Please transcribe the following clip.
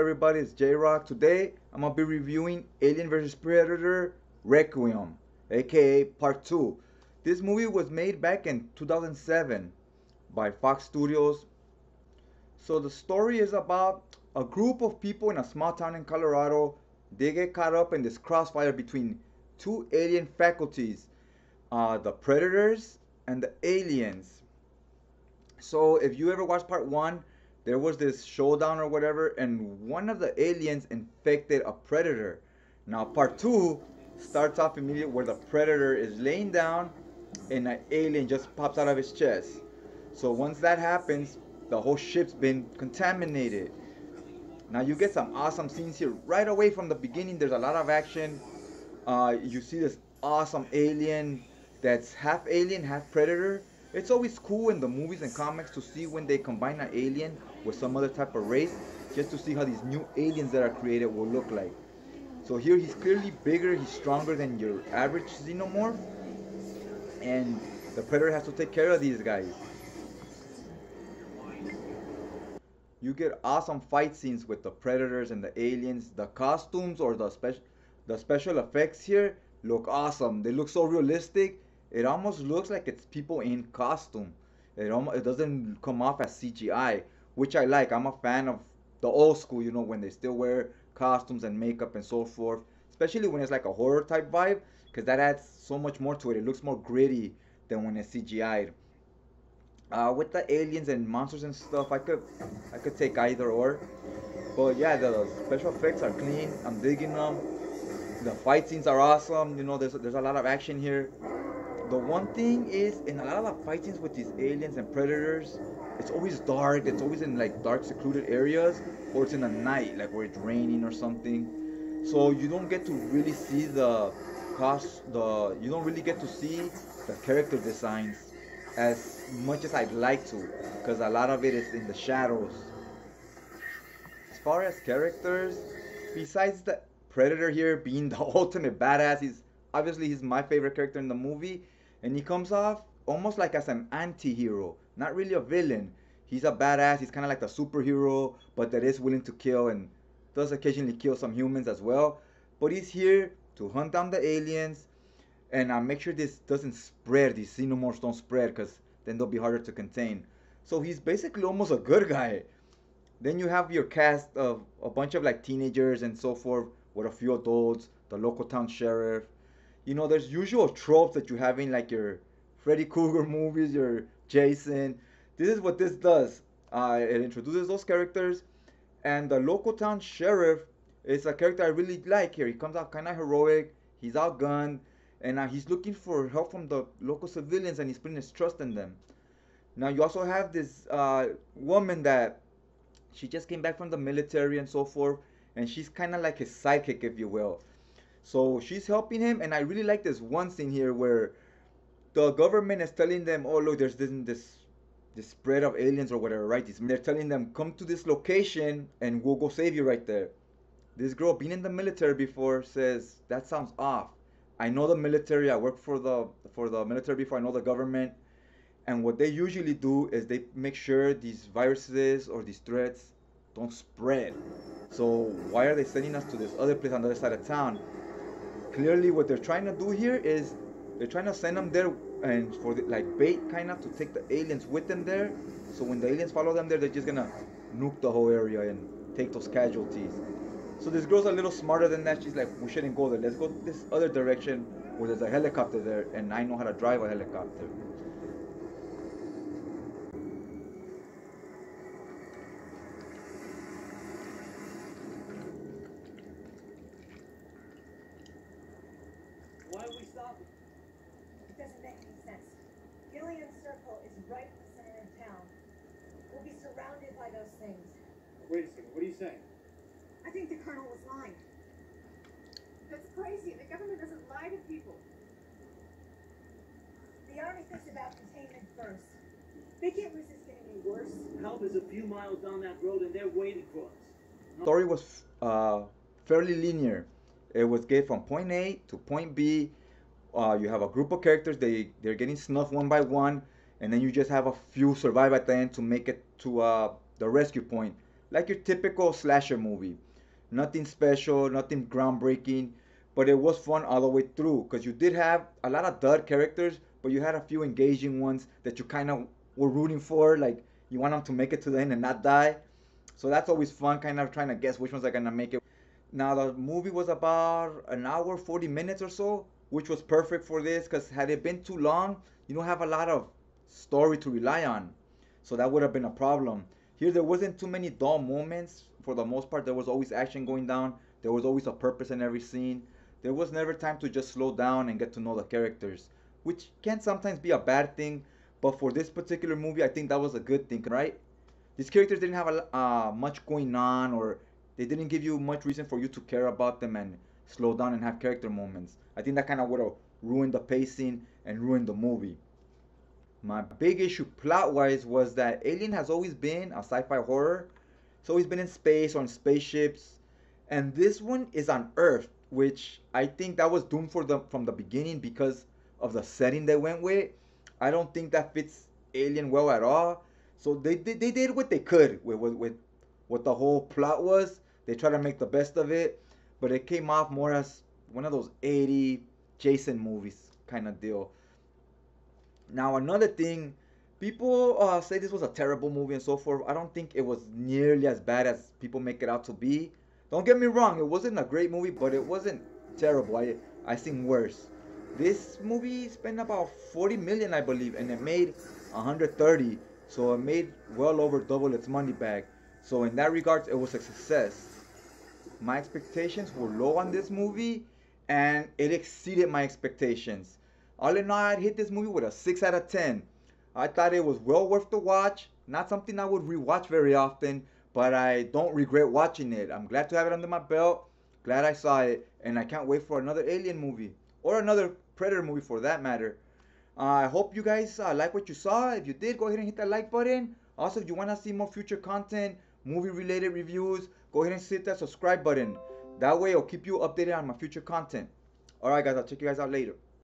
everybody? It's J-Rock. Today, I'm to be reviewing Alien vs. Predator Requiem, aka Part 2. This movie was made back in 2007 by Fox Studios. So the story is about a group of people in a small town in Colorado. They get caught up in this crossfire between two alien faculties, uh, the Predators and the Aliens. So if you ever watched Part 1, there was this showdown or whatever, and one of the aliens infected a predator. Now, part two starts off immediately where the predator is laying down and an alien just pops out of his chest. So, once that happens, the whole ship's been contaminated. Now, you get some awesome scenes here right away from the beginning. There's a lot of action. Uh, you see this awesome alien that's half alien, half predator it's always cool in the movies and comics to see when they combine an alien with some other type of race, just to see how these new aliens that are created will look like. So here he's clearly bigger, he's stronger than your average xenomorph, and the predator has to take care of these guys. You get awesome fight scenes with the predators and the aliens. The costumes or the special the special effects here look awesome. They look so realistic it almost looks like it's people in costume. It almost it doesn't come off as CGI, which I like. I'm a fan of the old school, you know, when they still wear costumes and makeup and so forth. Especially when it's like a horror type vibe, because that adds so much more to it. It looks more gritty than when it's CGI'd. Uh, with the aliens and monsters and stuff, I could I could take either or. But yeah, the special effects are clean. I'm digging them. The fight scenes are awesome. You know, there's there's a lot of action here the one thing is in a lot of the fightings with these aliens and predators it's always dark it's always in like dark secluded areas or it's in the night like where it's raining or something. So you don't get to really see the cost the you don't really get to see the character designs as much as I'd like to because a lot of it is in the shadows. As far as characters besides the predator here being the ultimate badass he's obviously he's my favorite character in the movie and he comes off almost like as an anti-hero, not really a villain. He's a badass. He's kind of like a superhero, but that is willing to kill and does occasionally kill some humans as well. But he's here to hunt down the aliens and uh, make sure this doesn't spread. These xenomorphs don't spread because then they'll be harder to contain. So he's basically almost a good guy. Then you have your cast of a bunch of like teenagers and so forth with a few adults, the local town sheriff, you know, there's usual tropes that you have in like your Freddy Krueger movies, your Jason. This is what this does. Uh, it introduces those characters, and the local town sheriff is a character I really like here. He comes out kind of heroic. He's outgunned, and uh, he's looking for help from the local civilians, and he's putting his trust in them. Now you also have this uh, woman that she just came back from the military and so forth, and she's kind of like his sidekick, if you will. So she's helping him, and I really like this one scene here where the government is telling them, "Oh, look, there's this this this spread of aliens or whatever, right?" They're telling them, "Come to this location, and we'll go save you right there." This girl, being in the military before, says, "That sounds off. I know the military. I work for the for the military before. I know the government." And what they usually do is they make sure these viruses or these threats don't spread. So why are they sending us to this other place on the other side of town? Clearly what they're trying to do here is they're trying to send them there and for the, like bait kind of to take the aliens with them there. So when the aliens follow them there they're just gonna nuke the whole area and take those casualties. So this girl's a little smarter than that. She's like we shouldn't go there. Let's go this other direction where there's a helicopter there and i know how to drive a helicopter circle is right in the center of town. We'll be surrounded by those things. Wait a second, what are you saying? I think the colonel was lying. That's crazy. The government doesn't lie to people. The army thinks about containment first. They can't resist getting any worse. Help is a few miles down that road and they're waiting for us. No. Story was uh, fairly linear. It was get from point A to point B. Uh, you have a group of characters. They they're getting snuffed one by one and then you just have a few survive at the end to make it to uh, the rescue point. like your typical slasher movie. Nothing special, nothing groundbreaking, but it was fun all the way through because you did have a lot of dud characters, but you had a few engaging ones that you kind of were rooting for. Like you want them to make it to the end and not die. So that's always fun, kind of trying to guess which ones are gonna make it. Now the movie was about an hour, 40 minutes or so, which was perfect for this because had it been too long, you don't have a lot of story to rely on. So that would have been a problem. Here there wasn't too many dull moments. For the most part, there was always action going down. There was always a purpose in every scene. There was never time to just slow down and get to know the characters, which can sometimes be a bad thing. But for this particular movie, I think that was a good thing, right? These characters didn't have a, uh, much going on, or they didn't give you much reason for you to care about them and slow down and have character moments. I think that kind of would have ruined the pacing and ruined the movie. My big issue plot wise was that Alien has always been a sci fi horror. It's always been in space or in spaceships. And this one is on Earth, which I think that was doomed for them from the beginning because of the setting they went with. I don't think that fits Alien well at all. So they did they did what they could with, with, with what the whole plot was. They tried to make the best of it, but it came off more as one of those 80 Jason movies kind of deal. Now another thing, people uh, say this was a terrible movie and so forth. I don't think it was nearly as bad as people make it out to be. Don't get me wrong, it wasn't a great movie, but it wasn't terrible. I I seen worse. This movie spent about 40 million, I believe, and it made 130. So it made well over double its money back. So in that regard, it was a success. My expectations were low on this movie, and it exceeded my expectations. All in all, I'd hit this movie with a 6 out of 10. I thought it was well worth the watch. Not something I would rewatch very often, but I don't regret watching it. I'm glad to have it under my belt. Glad I saw it, and I can't wait for another Alien movie or another Predator movie for that matter. Uh, I hope you guys uh, like what you saw. If you did, go ahead and hit that like button. Also, if you want to see more future content, movie related reviews, go ahead and hit that subscribe button. That way, it'll keep you updated on my future content. Alright, guys, I'll check you guys out later.